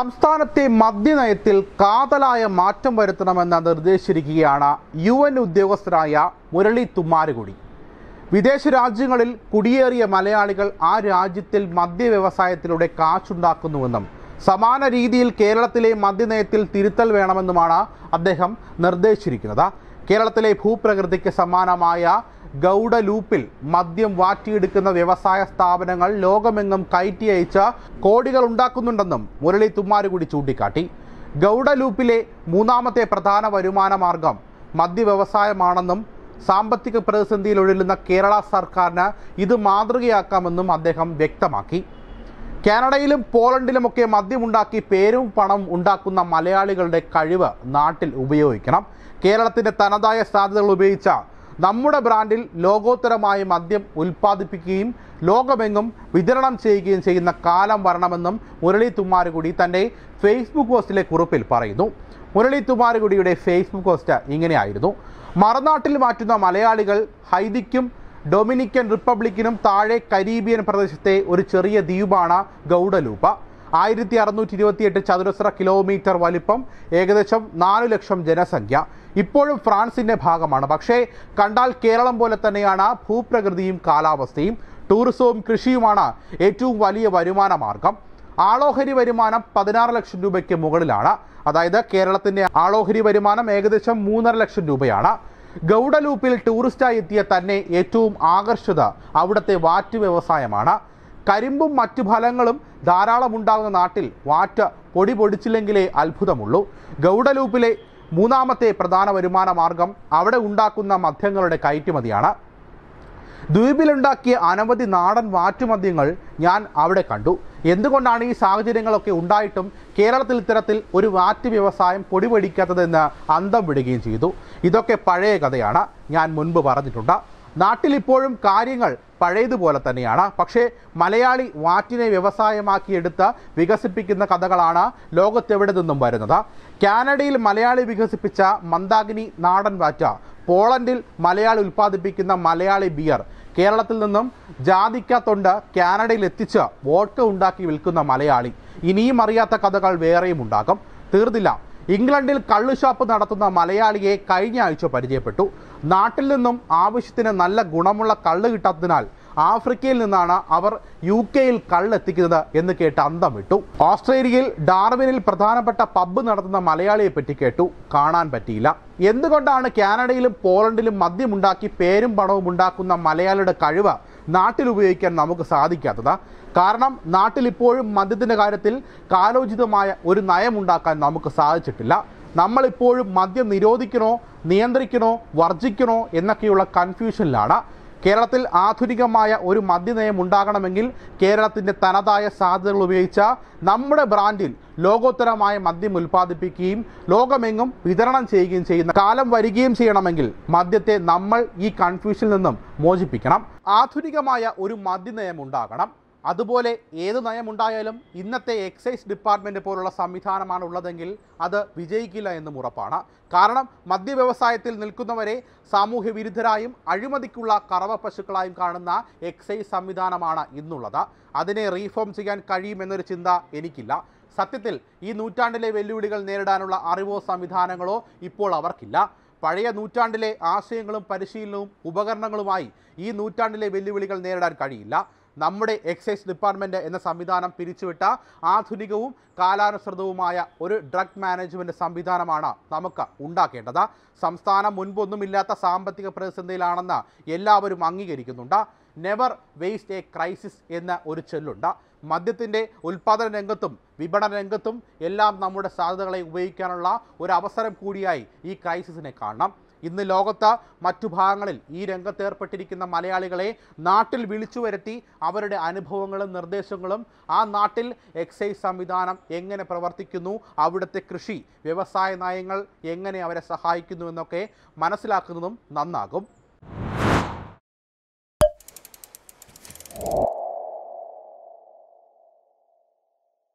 സംസ്ഥാനത്തെ മദ്യനയത്തിൽ കാതലായ മാറ്റം വരുത്തണമെന്ന് നിർദ്ദേശിച്ചിരിക്കുകയാണ് യു എൻ ഉദ്യോഗസ്ഥരായ മുരളി തുമ്മാരുകുടി. വിദേശ രാജ്യങ്ങളിൽ കുടിയേറിയ മലയാളികൾ ആ രാജ്യത്തിൽ മദ്യ വ്യവസായത്തിലൂടെ കാശുണ്ടാക്കുന്നുവെന്നും സമാന രീതിയിൽ കേരളത്തിലെ മദ്യനയത്തിൽ തിരുത്തൽ വേണമെന്നുമാണ് അദ്ദേഹം നിർദ്ദേശിച്ചിരിക്കുന്നത്. കേരളത്തിലെ ഭൂപ്രകൃതിക്ക് സമാനമായ ഗൗഡ ലൂപ്പിൽ മദ്യം വാറ്റിയെടുക്കുന്ന വ്യവസായ സ്ഥാപനങ്ങൾ ലോകമെങ്ങും കയറ്റി അയച്ച കോടികൾ ഉണ്ടാക്കുന്നുണ്ടെന്നും മുരളി തുമ്മാരുകൂടി ചൂണ്ടിക്കാട്ടി. ഗൗഡ ലൂപ്പിലെ മൂന്നാമത്തെ പ്രധാന വരുമാന മാർഗം മദ്യവ്യവസായമാണെന്നും സാമ്പത്തിക പ്രതിസന്ധിയിൽ ഒഴിലുന്ന കേരള സർക്കാരിന് ഇത് മാതൃകയാക്കാമെന്നും അദ്ദേഹം വ്യക്തമാക്കി. കാനഡയിലും പോളണ്ടിലുമൊക്കെ മദ്യമുണ്ടാക്കി പേരും പണം ഉണ്ടാക്കുന്ന മലയാളികളുടെ കഴിവ് നാട്ടിൽ ഉപയോഗിക്കണം. കേരളത്തിന്റെ തനതായ സാധ്യതകൾ ഉപയോഗിച്ച നമ്മുടെ ബ്രാൻഡിൽ ലോകോത്തരമായ മദ്യം ഉൽപ്പാദിപ്പിക്കുകയും ലോകമെങ്ങും വിതരണം ചെയ്യുകയും ചെയ്യുന്ന കാലം വരണമെന്നും മുരളി തുമ്മാരുകുടി തന്റെ ഫേസ്ബുക്ക് പോസ്റ്റിലെ കുറിപ്പിൽ പറയുന്നു. മുരളി തുമ്മാരുകുടിയുടെ ഫേസ്ബുക്ക് പോസ്റ്റ് ഇങ്ങനെയായിരുന്നു. മറുനാട്ടിൽ മാറ്റുന്ന മലയാളികൾ ഹൈദിക്കും ഡൊമിനിക്കൻ റിപ്പബ്ലിക്കിനും താഴെ കരീബിയൻ പ്രദേശത്തെ ഒരു ചെറിയ ദ്വീപാണ് ഗൗഡലൂപ്പ ആയിരത്തി അറുന്നൂറ്റി ഇരുപത്തിയെട്ട് ചതുരശ്ര കിലോമീറ്റർ വലിപ്പം ഏകദേശം നാല് ലക്ഷം ജനസംഖ്യ. ഇപ്പോഴും ഫ്രാൻസിന്റെ ഭാഗമാണ്. പക്ഷേ കണ്ടാൽ കേരളം പോലെ തന്നെയാണ് ഭൂപ്രകൃതിയും കാലാവസ്ഥയും ടൂറിസവും കൃഷിയുമാണ് ഏറ്റവും വലിയ വരുമാന മാർഗം. ആളോഹരി വരുമാനം പതിനാറ് ലക്ഷം രൂപയ്ക്ക് മുകളിലാണ്. അതായത് കേരളത്തിന്റെ ആളോഹരി വരുമാനം ഏകദേശം മൂന്നര ലക്ഷം രൂപയാണ്. ഗൗഡലൂപ്പിൽ ടൂറിസ്റ്റായി എത്തിയ തന്നെ ഏറ്റവും ആകർഷിത അവിടുത്തെ വാറ്റ് വ്യവസായമാണ്. കരിമ്പും മറ്റു ഫലങ്ങളും ധാരാളം ഉണ്ടാകുന്ന നാട്ടിൽ വാറ്റ പൊടി പൊടിച്ചില്ലെങ്കിലേ അത്ഭുതമുള്ളൂ. ഗൗഡലൂപ്പിലെ മൂന്നാമത്തെ പ്രധാന വരുമാന മാർഗം അവിടെ ഉണ്ടാക്കുന്ന മദ്യങ്ങളുടെ കയറ്റുമതിയാണ്. ദ്വീപിലുണ്ടാക്കിയ അനവധി നാടൻ വാറ്റുമദ്യങ്ങൾ ഞാൻ അവിടെ കണ്ടു. എന്തുകൊണ്ടാണ് ഈ സാഹചര്യങ്ങളൊക്കെ ഉണ്ടായിട്ടും കേരളത്തിൽ ഇത്തരത്തിൽ ഒരു വാറ്റ് വ്യവസായം പൊടിപൊടിക്കാത്തതെന്ന് അന്തം വിടുകയും ചെയ്തു. ഇതൊക്കെ പഴയ കഥയാണ്. ഞാൻ മുൻപ് പറഞ്ഞിട്ടുണ്ട്. നാട്ടിൽ ഇപ്പോഴും കാര്യങ്ങൾ പഴയതുപോലെ തന്നെയാണ്. പക്ഷേ മലയാളി വാറ്റിനെ വ്യവസായമാക്കിയെടുത്ത് വികസിപ്പിക്കുന്ന കഥകളാണ് ലോകത്തെവിടെ നിന്നും വരുന്നത്. കാനഡയിൽ മലയാളി വികസിപ്പിച്ച മന്ദാഗിനി നാടൻ വാറ്റ പോളണ്ടിൽ മലയാളി ഉൽപ്പാദിപ്പിക്കുന്ന മലയാളി ബിയർ കേരളത്തിൽ നിന്നും ജാതിക്കാത്തൊണ്ട് കാനഡയിൽ എത്തിച്ച് വോട്ട് ഉണ്ടാക്കി വിൽക്കുന്ന മലയാളി. ഇനിയും അറിയാത്ത കഥകൾ വേറെയും ഉണ്ടാകും. തീർന്നില്ല. ഇംഗ്ലണ്ടിൽ കള്ളുഷാപ്പ് നടത്തുന്ന മലയാളിയെ കഴിഞ്ഞ ആഴ്ച പരിചയപ്പെട്ടു. നാട്ടിൽ നിന്നും ആവശ്യത്തിന് നല്ല ഗുണമുള്ള കള്ള് കിട്ടാത്തതിനാൽ ആഫ്രിക്കയിൽ നിന്നാണ് അവർ യു കെയിൽ കള്ളെത്തിക്കുന്നത് എന്ന് കേട്ട് അന്തം വിട്ടു ഓസ്ട്രേലിയയിൽ ഡാർവിനിൽ പ്രധാനപ്പെട്ട പബ്ബ് നടത്തുന്ന മലയാളിയെ പറ്റി കേട്ടു. കാണാൻ പറ്റിയില്ല. എന്തുകൊണ്ടാണ് കാനഡയിലും പോളണ്ടിലും മദ്യമുണ്ടാക്കി പേരും പണവും ഉണ്ടാക്കുന്ന മലയാളിയുടെ കഴിവ് നാട്ടിൽ ഉപയോഗിക്കാൻ നമുക്ക് സാധിക്കാത്തത്? കാരണം നാട്ടിൽ ഇപ്പോഴും മദ്യത്തിന്റെ കാര്യത്തിൽ കാലോചിതമായ ഒരു നയമുണ്ടാക്കാൻ നമുക്ക് സാധിച്ചിട്ടില്ല. നമ്മളിപ്പോഴും മദ്യം നിരോധിക്കണോ നിയന്ത്രിക്കണോ വർജിക്കണോ എന്നൊക്കെയുള്ള കൺഫ്യൂഷനിലാണ് കേരളത്തിൽ ആധുനികമായ ഒരു മദ്യനയം ഉണ്ടാകണമെങ്കിൽ കേരളത്തിന്റെ തനതായ സാധ്യതകൾ ഉപയോഗിച്ച നമ്മുടെ ബ്രാൻഡിൽ ലോകോത്തരമായ മദ്യം ഉൽപ്പാദിപ്പിക്കുകയും ലോകമെങ്ങും വിതരണം ചെയ്യുകയും ചെയ്യുന്ന കാലം വരികയും ചെയ്യണമെങ്കിൽ മദ്യത്തെ നമ്മൾ ഈ കൺഫ്യൂഷനിൽ നിന്നും മോചിപ്പിക്കണം. ആധുനികമായ ഒരു മദ്യനയം ഉണ്ടാകണം. അതുപോലെ ഏത് നയമുണ്ടായാലും ഇന്നത്തെ എക്സൈസ് ഡിപ്പാർട്ട്മെന്റ് പോലുള്ള സംവിധാനമാണ് ഉള്ളതെങ്കിൽ അത് വിജയിക്കില്ല എന്നും ഉറപ്പാണ്. കാരണം മദ്യവ്യവസായത്തിൽ നിൽക്കുന്നവരെ സാമൂഹ്യ വിരുദ്ധരായും അഴിമതിക്കുള്ള കറവ പശുക്കളായും കാണുന്ന എക്സൈസ് സംവിധാനമാണ് ഇന്നുള്ളത്. അതിനെ റീഫോം ചെയ്യാൻ കഴിയുമെന്നൊരു ചിന്ത എനിക്കില്ല. സത്യത്തിൽ ഈ നൂറ്റാണ്ടിലെ വെല്ലുവിളികൾ നേരിടാനുള്ള അറിവോ സംവിധാനങ്ങളോ ഇപ്പോൾ അവർക്കില്ല. പഴയ നൂറ്റാണ്ടിലെ ആശയങ്ങളും പരിശീലനവും ഉപകരണങ്ങളുമായി ഈ നൂറ്റാണ്ടിലെ വെല്ലുവിളികൾ നേരിടാൻ കഴിയില്ല. നമ്മുടെ എക്സൈസ് ഡിപ്പാർട്ട്മെന്റ് എന്ന സംവിധാനം പിരിച്ചുവിട്ട ആധുനികവും കാലാനുസൃതവുമായ ഒരു ഡ്രഗ് മാനേജ്മെന്റ് സംവിധാനമാണ് നമുക്ക് ഉണ്ടാക്കേണ്ടത്. സംസ്ഥാനം മുൻപൊന്നുമില്ലാത്ത സാമ്പത്തിക പ്രതിസന്ധിയിലാണെന്ന് എല്ലാവരും അംഗീകരിക്കുന്നുണ്ട്. നെവർ വേസ്റ്റ് എ ക്രൈസിസ് എന്ന ഒരു ചൊല്ലുണ്ട്. മദ്യത്തിന്റെ ഉൽപ്പാദന രംഗത്തും വിപണന രംഗത്തും എല്ലാം നമ്മുടെ സാധ്യതകളെ ഉപയോഗിക്കാനുള്ള ഒരു അവസരം കൂടിയായി ഈ ക്രൈസിസിനെ കാണണം. ഇന്ന് ലോകത്ത് മറ്റു ഭാഗങ്ങളിൽ ഈ രംഗത്തേർപ്പെട്ടിരിക്കുന്ന മലയാളികളെ നാട്ടിൽ വിളിച്ചു വരുത്തി അവരുടെ അനുഭവങ്ങളും നിർദ്ദേശങ്ങളും ആ നാട്ടിൽ എക്സൈസ് സംവിധാനം എങ്ങനെ പ്രവർത്തിക്കുന്നു അവിടുത്തെ കൃഷി വ്യവസായ നയങ്ങൾ എങ്ങനെ അവരെ സഹായിക്കുന്നു എന്നൊക്കെ മനസ്സിലാക്കുന്നതും നന്നാകും.